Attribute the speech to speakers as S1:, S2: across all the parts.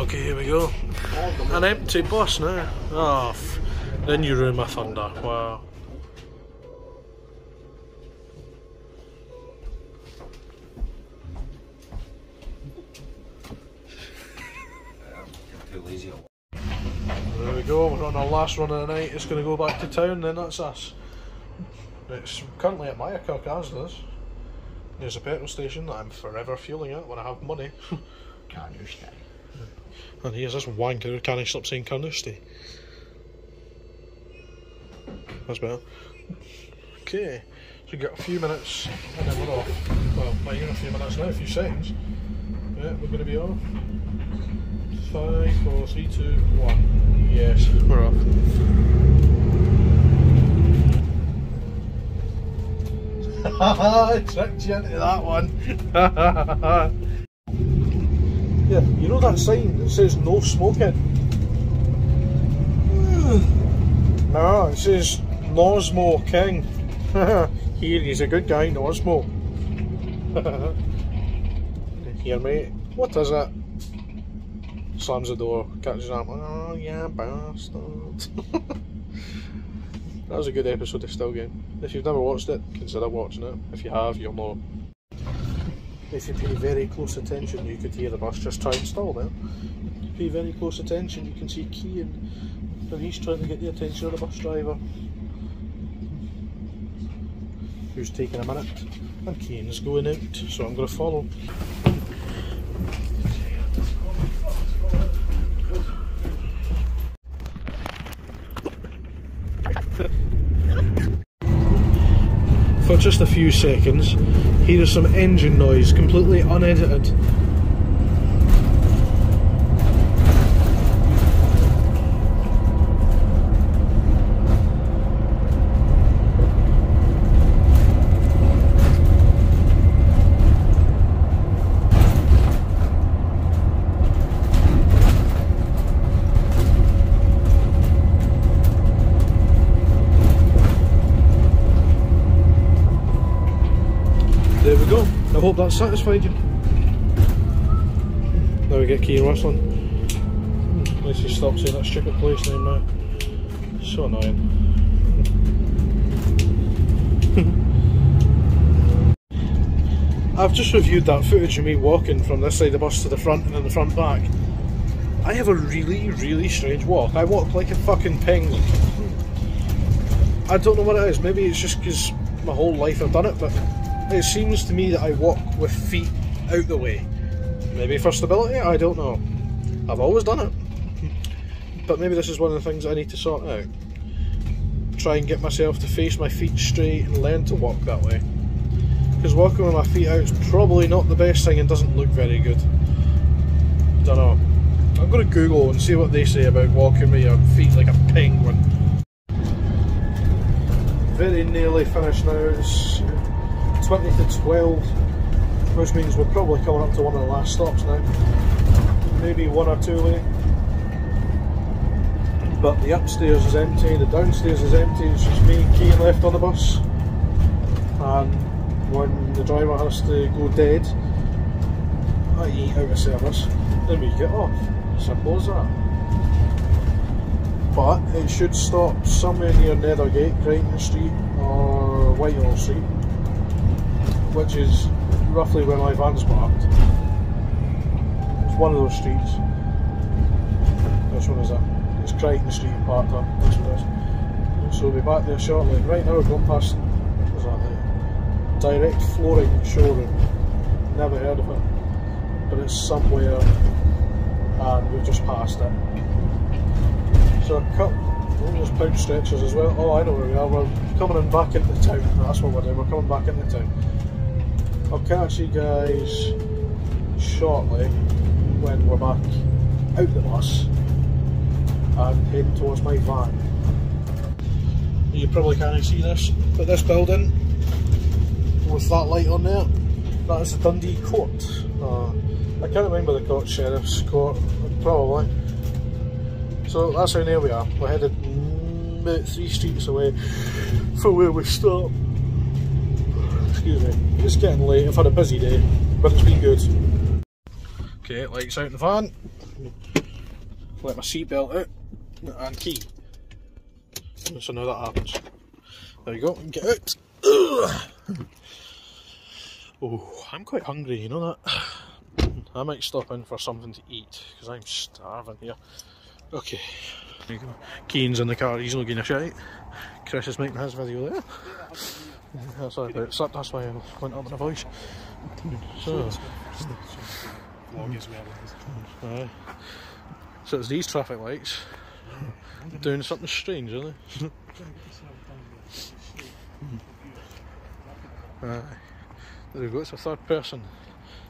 S1: Okay, here we go. An empty bus now. Oh, then you ruin my thunder. Wow. There we go, we're on our last run of the night. It's going to go back to town, then that's us. It's currently at Myrekirk as. There's a petrol station that I'm forever fueling at when I have money.
S2: Carnoustie.
S1: And here's this wanker who can't stop saying Carnoustie. That's better. Okay, so we've got a few minutes and then we're off. Well, not even a few minutes now, a few seconds. Yeah, we're going to be off. Five, four, three, two, one. Yes, we're off. I tricked you into that one. yeah, you know that sign that says no smoking? no, it says Nosmo King. Here, he's a good guy, Nosmo. Here, mate. What is it? Slams the door, catches up. Oh, yeah, bastard. that was a good episode of Still Game. If you've never watched it, consider watching it. If you have, you'll know. If you pay very close attention, you could hear the bus just try and stall there. If you pay very close attention, you can see Kean, and he's trying to get the attention of the bus driver. Who's taking a minute, and Kean's going out, so I'm going to follow. Just a few seconds, here is some engine noise, completely unedited. There we go. I hope that satisfied you. Now we get Kean Russell. Hmm, let's just stop saying that stupid place name now. So annoying. I've just reviewed that footage of me walking from this side of the bus to the front and then the front back. I have a really, really strange walk. I walk like a fucking penguin. I don't know what it is. Maybe it's just because my whole life I've done it, but it seems to me that I walk with feet out the way. Maybe for stability, I don't know. I've always done it. But maybe this is one of the things I need to sort out. Try and get myself to face my feet straight and learn to walk that way. Because walking with my feet out is probably not the best thing and doesn't look very good. Don't know. I'm going to Google and see what they say about walking with your feet like a penguin. Very nearly finished now. It's 20 to 12, which means we're probably coming up to one of the last stops now. Maybe one or two late. But the upstairs is empty, the downstairs is empty, it's just me, Kean left on the bus. And when the driver has to go dead, i.e. out of service, then we get off. Simple as that. But it should stop somewhere near Nethergate, Crichton Street or Whitehall Street which is roughly where my van's parked. It's one of those streets. Which one is that? It's Crichton Street parked up. Which one is? So we'll be back there shortly. Right now we're going past what's that the direct flooring showroom. Never heard of it. But it's somewhere and we've just passed it. So a cut Oh, there's Poundstretchers as well. Oh, I know where we are. We're coming in back into town. That's what we're doing. We're coming back into town. I'll catch you guys shortly when we're back out the bus and heading towards my van. You probably can't see this, but this building with that light on there, that is the Dundee Court. Uh, I can't remember the court, Sheriff's Court, probably. So that's how near we are. We're headed about three streets away from where we stopped. Excuse me. It's getting late. I've had a busy day, but it's been good. Okay, lights out in the van. let my seatbelt out and key. So now that happens. There you go, get out. oh, I'm quite hungry, you know that? I might stop in for something to eat because I'm starving here. Okay, there you go. Keen's in the car, he's not getting a shite. Chris is making his video there. That's why I slept, that's why I went up in a voice. So, so it's these traffic lights doing something strange, aren't they? uh, there we go, it's a third person,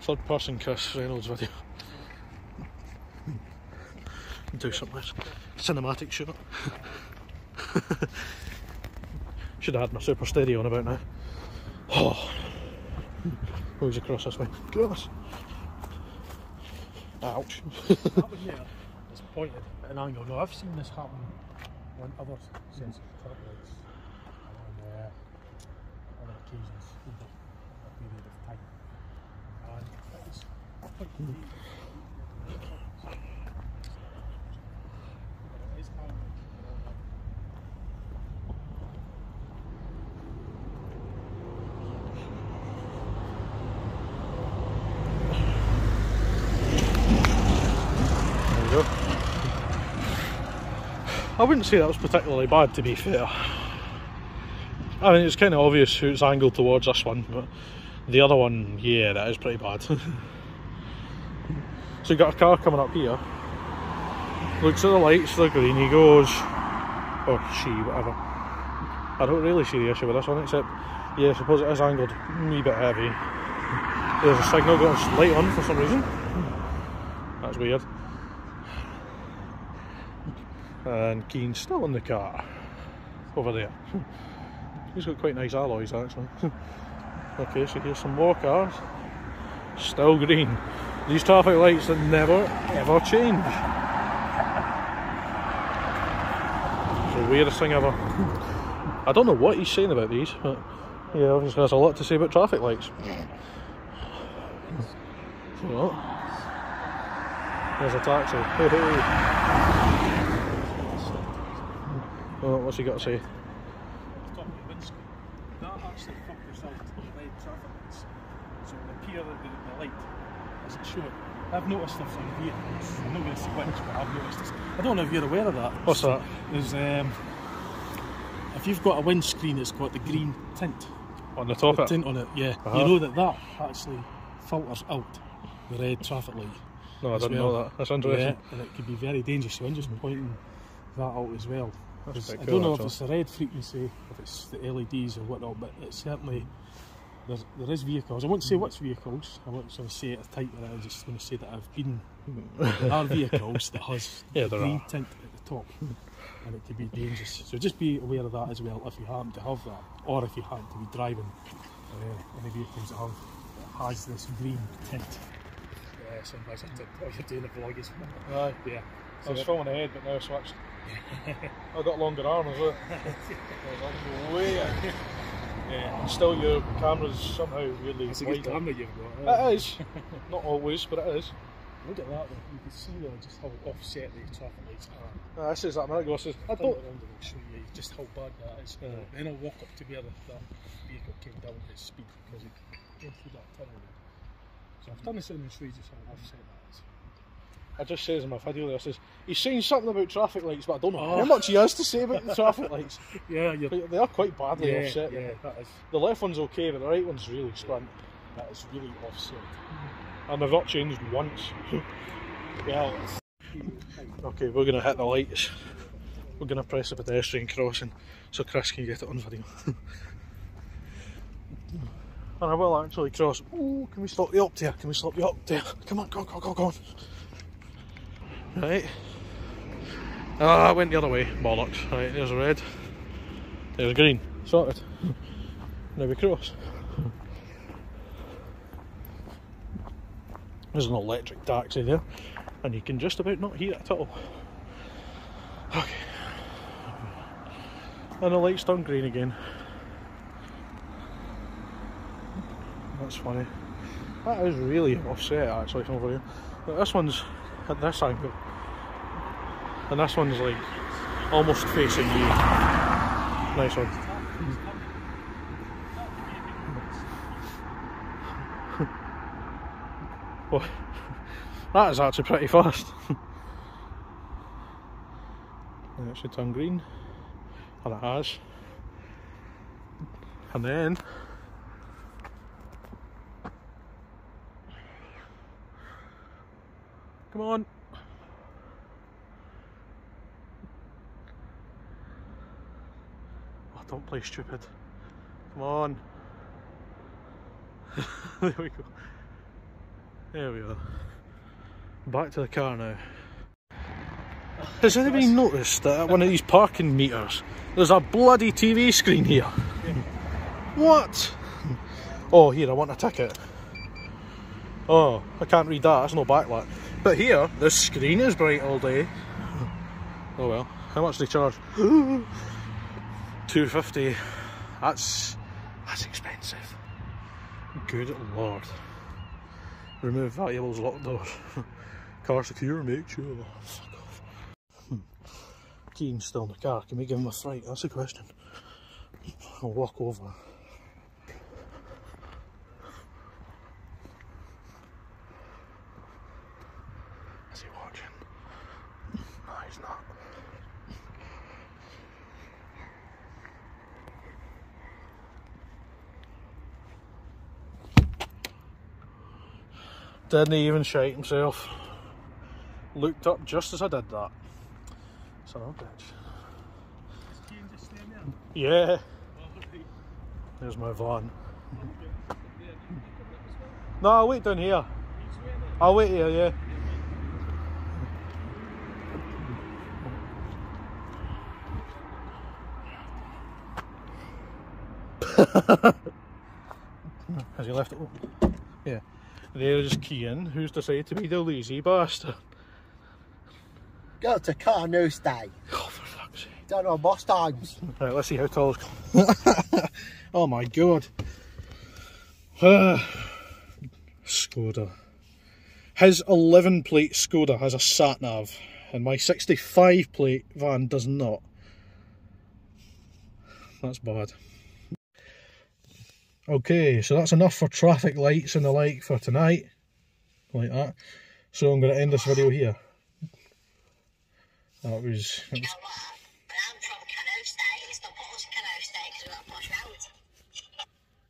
S1: third person Chris Reynolds video. Do something cinematic shot. Should have had my super steady on about now. Oh, who's across this way? Goodness. Ouch.
S2: that one there is pointed at an angle. Now I've seen this happen on other sensitive turret lights on uh, other occasions over a period of time. And it's quite It is happening.
S1: There we go. I wouldn't say that was particularly bad to be fair. I mean, it's kind of obvious who it's angled towards this one, but the other one, yeah, that is pretty bad. so you've got a car coming up here, looks at the lights, they're green, he goes, or she, whatever. I don't really see the issue with this one, except, yeah, I suppose it is angled a wee bit heavy. There's a signal got its light on for some reason. That's weird. And Keen's still in the car over there. He's got quite nice alloys actually. okay, so here's some more cars. Still green. These traffic lights that never ever change. It's the weirdest thing ever. I don't know what he's saying about these, but yeah, obviously has a lot to say about traffic lights. So, there's a taxi. Oh, what's he got to say?
S2: top of the windscreen, that actually filters out red traffic lights. So it will appear that the, the light isn't showing. I've noticed this on vehicles. I'm not going to say which, but I've noticed this. I don't know if you're aware of that.
S1: What's that?
S2: There's um, if you've got a windscreen that's got the green tint,
S1: On the top
S2: the
S1: of it?
S2: tint on it, yeah,
S1: Uh-huh.
S2: you know that that actually filters out the red traffic light.
S1: No, I didn't
S2: well.
S1: know that. That's interesting.
S2: Yeah, and it could be very dangerous. So I'm just pointing that out as well.
S1: That's
S2: 'Cause
S1: quite
S2: I
S1: cool,
S2: don't know
S1: actually.
S2: if it's the red frequency, if it's the LEDs or whatnot, but it's certainly there's, there is vehicles. I won't say which vehicles. I won't sort of say it as tight, but I'm just going to say that I've been. There are vehicles that has
S1: Yeah,
S2: the green
S1: are.
S2: tint at the top, and it could be dangerous. So just be aware of that as well if you happen to have that, or if you happen to be driving uh, any vehicles that have that has this green tint. Yeah, sometimes I think oh, you're doing a vlog as well.
S1: Aye.
S2: Yeah.
S1: I was filming ahead, but now I switched. I got longer arms as well. Way out.
S2: Yeah.
S1: And still, your camera's somehow really
S2: It's a good camera you've got.
S1: It is. Not always, but it is.
S2: Look at that, though. you can see there just how offset the traffic lights are.
S1: Uh, I says that a minute ago. I says, I don't.
S2: it around and show you just how bad that is.
S1: Yeah.
S2: Then I'll walk up to where the vehicle came down at speed because it came through that tunnel. Eh? So I've done this in and show you just how offset that.
S1: I just says in my video there, I says, he's saying something about traffic lights, but I don't know
S2: Oh.
S1: how much he has to say about the traffic lights.
S2: Yeah, you're.
S1: They are quite badly
S2: Yeah,
S1: offset.
S2: yeah, that is,
S1: The left one's okay, but the right one's really scrunt.
S2: that is really offset.
S1: And they've not changed once.
S2: It's,
S1: Okay, we're going to hit the lights. We're going to press the pedestrian crossing so Chris can get it on video. and I will actually cross. Ooh, can we stop you up there? Can we stop you up there? Come on, go, go, go, go on. Right. Ah, I went the other way. Bollocks. Right, there's a red. There's a green. Sorted. Now we cross. There's an electric taxi there, and you can just about not hear it at all. Okay. And the light's turned green again. That's funny. That is really offset actually from over here. But this one's at this angle. And this one's like almost facing you. Nice one. well, that is actually pretty fast. it should turn green. And it has. And then Come on. Don't play stupid. Come on. there we go. There we are. Back to the car now. Has anybody noticed that at one of these parking meters there's a bloody TV screen here? What? Oh, here, I want a ticket. Oh, I can't read that, that's no backlight. But here, the screen is bright all day. Oh well, how much do they charge? 250 That's that's expensive. Good lord. Remove valuables, lock doors. car secure, make sure. Fuck off. Hmm. Keen's still in the car. Can we give him a fright? That's the question. I'll walk over. Didn't even shake himself. Looked up just as I did that. Son of a bitch. Yeah. There's my van. No, I'll wait down here. I'll wait here, yeah. Has he left it open? Yeah. There's Kian, who's decided to be the lazy bastard.
S3: Go to car news day.
S1: Oh, for fuck's sake.
S3: Don't know bus times.
S1: Right, let's see how tall it's Oh my god. Uh, Skoda. His 11 plate Skoda has a sat nav, and my 65 plate van does not. That's bad. Okay, so that's enough for traffic lights and the like for tonight. Like that. So I'm going to end this video here. That was... That was...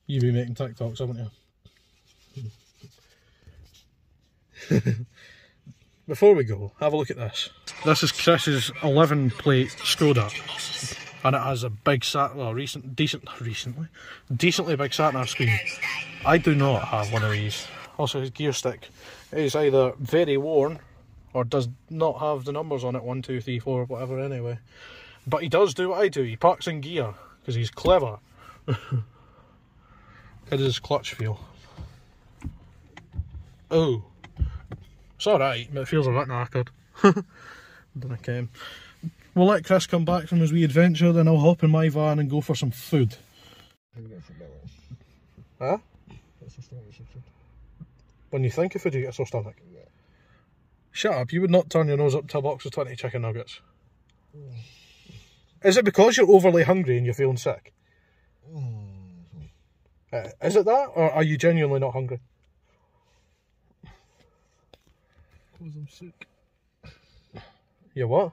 S1: You've been making TikToks, haven't you? Before we go, have a look at this. This is Chris's 11 plate Skoda and it has a big sat well recent decent recently decently big sat nav screen. I do not have one of these. Also his gear stick is either very worn or does not have the numbers on it one two three four whatever anyway. But he does do what i do. He parks in gear because he's clever. It is clutch feel oh. It's all right but it feels a bit knackered. Then I came We'll let Chris come back from his wee adventure, then I'll hop in my van and go for some food. Huh? When you think of food, you get a sore stomach? Yeah. Shut up, you would not turn your nose up to a box of 20 chicken nuggets. Mm. Is it because you're overly hungry and you're feeling sick? Mm. Uh, is it that, or are you genuinely not hungry?
S3: Because I'm sick.
S1: You what?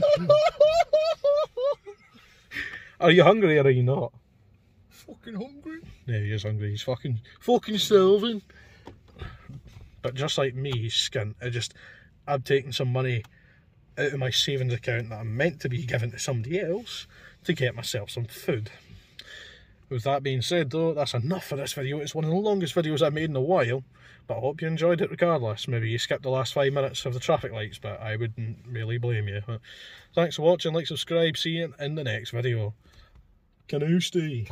S1: are you hungry or are you not?
S3: Fucking hungry.
S1: Yeah, he is hungry. He's fucking fucking starving. But just like me, he's skint. I just I'm taking some money out of my savings account that I'm meant to be giving to somebody else to get myself some food. With that being said though, that's enough for this video. It's one of the longest videos I've made in a while, but I hope you enjoyed it regardless. Maybe you skipped the last five minutes of the traffic lights, but I wouldn't really blame you. Thanks for watching, like, subscribe, see you in the next video.
S3: Canoe stay.